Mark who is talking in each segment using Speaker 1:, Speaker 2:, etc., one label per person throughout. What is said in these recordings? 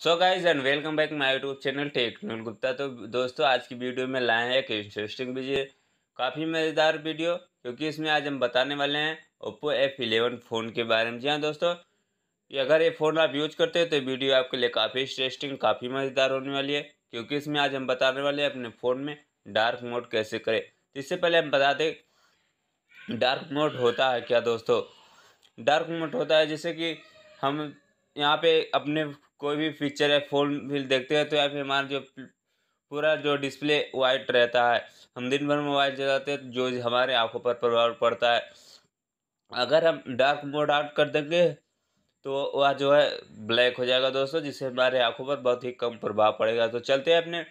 Speaker 1: So guys and welcome back my YouTube channel Tech Gupta तो दोस्तों, आज की वीडियो में लाए हैं एक इंटरेस्टिंग वीडियो। काफ़ी मज़ेदार वीडियो, क्योंकि इसमें आज हम बताने वाले हैं ओप्पो एफ़ इलेवन फ़ोन के बारे में। जी हाँ दोस्तों ये अगर ये फ़ोन आप यूज़ करते हैं तो वीडियो आपके लिए काफ़ी इंटरेस्टिंग काफ़ी मज़ेदार होने वाली है, क्योंकि इसमें आज हम बताने वाले हैं अपने फ़ोन में डार्क मोड कैसे करें। इससे पहले हम बता दें डार्क मोड होता है क्या दोस्तों? डार्क मोड होता है जैसे कि हम यहाँ पे अपने कोई भी पिक्चर या फ़ोन भी देखते हैं तो या फिर हमारा जो पूरा जो डिस्प्ले वाइट रहता है, हम दिन भर मोबाइल चलाते हैं, जो हमारे आँखों पर प्रभाव पड़ता है। अगर हम डार्क मोड आउट कर देंगे तो वह जो है ब्लैक हो जाएगा दोस्तों, जिससे हमारे आँखों पर बहुत ही कम प्रभाव पड़ेगा। तो चलते हैं अपने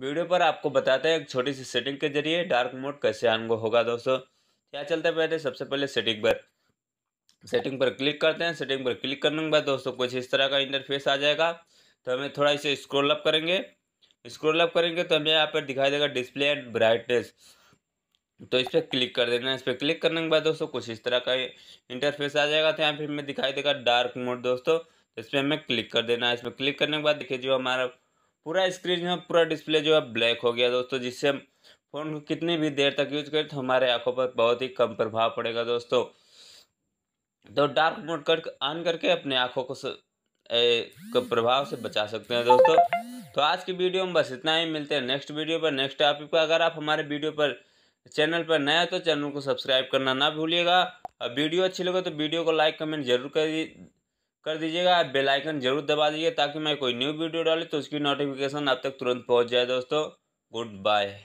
Speaker 1: वीडियो पर, आपको बताते हैं एक छोटी सी सेटिंग के ज़रिए डार्क मोड कैसे ऑन होगा दोस्तों। क्या चलता है पहले, सबसे पहले सेटिंग पर। सेटिंग पर क्लिक करते हैं। सेटिंग पर क्लिक करने के बाद दोस्तों कुछ इस तरह का इंटरफेस आ जाएगा। तो हमें थोड़ा इसे स्क्रॉल अप करेंगे। स्क्रोल अप करेंगे तो हमें यहाँ पर दिखाई देगा डिस्प्ले एंड ब्राइटनेस तो इस पर क्लिक कर देना है। इस पर क्लिक करने के बाद दोस्तों कुछ इस तरह का इंटरफेस आ जाएगा। तो यहाँ पे हमें दिखाई देगा डार्क मोड दोस्तों। तो इस पर हमें क्लिक कर देना है। इस पर क्लिक करने के बाद देखिए जो हमारा पूरा स्क्रीन जो है, पूरा डिस्प्ले जो है ब्लैक हो गया दोस्तों, जिससे हम फ़ोन को कितनी भी देर तक यूज़ करें तो हमारे आँखों पर बहुत ही कम प्रभाव पड़ेगा दोस्तों। तो डार्क मोड कर ऑन करके अपने आँखों को को प्रभाव से बचा सकते हैं दोस्तों। तो आज की वीडियो में बस इतना ही। मिलते हैं नेक्स्ट वीडियो पर। नेक्स्ट टॉपिक पर। अगर आप हमारे वीडियो पर चैनल पर नया तो चैनल को सब्सक्राइब करना ना भूलिएगा। और वीडियो अच्छी लगे तो वीडियो को लाइक कमेंट ज़रूर कर दी, कर दीजिएगा। बेल आइकन ज़रूर दबा दीजिए ताकि मैं कोई न्यू वीडियो डालूँ तो उसकी नोटिफिकेशन आप तक तुरंत पहुँच जाए दोस्तों। Good bye